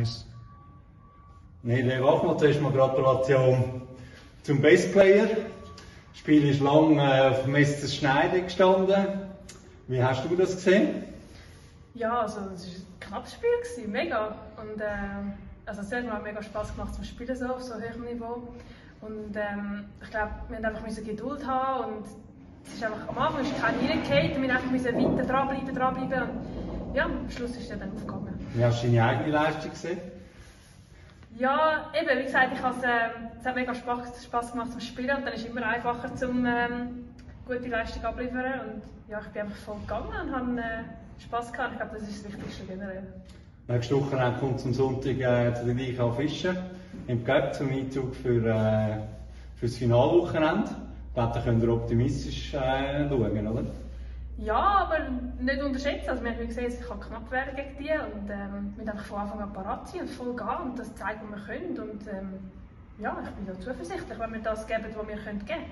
1. Nele Wachmann, zuerst mal Gratulation zum Bestplayer. Das Spiel ist lang äh, auf Mr. Schneider gestanden. Wie hast du das gesehen? Ja, also es war ein knappes Spiel, gewesen, mega. Und, äh, also es hat mir mega Spass gemacht zum Spielen so, auf so hohem Niveau. Und ähm, ich glaube, wir mussten einfach Geduld haben und es ist einfach, am Anfang ist keiner reingefallen, wir mussten einfach weiter dranbleiben, dranbleiben und ja, am Schluss ist es dann aufgegangen. Wie hast du deine eigene Leistung gesehen? Ja, eben, wie gesagt, ich has, äh, es hat mega Spaß, Spaß gemacht zum Spielen und dann ist es immer einfacher, zum ähm, gute Leistung abliefern und ja, ich bin einfach voll gegangen und habe äh, Spaß gehabt. Ich glaube, das ist das Wichtigste generell. Nächste Woche kommt zum Sonntag äh, zu den Liga Fischen im Cup zum Einzug für, äh, für das Finalwochenende. Da könnt ihr optimistisch äh, schauen, oder? Ja, aber nicht unterschätzen. Also wir haben gesehen, es kann knapp werden gegen die und ähm, wir einfach von Anfang an parat sein und voll gehen und das zeigen, was wir können. Und ähm, ja, ich bin da zuversichtlich, wenn wir das geben, was wir können geben können.